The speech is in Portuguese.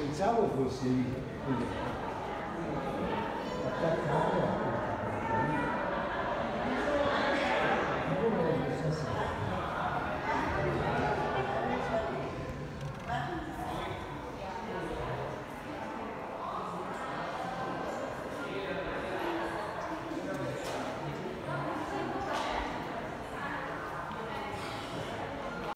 pensava você. atacato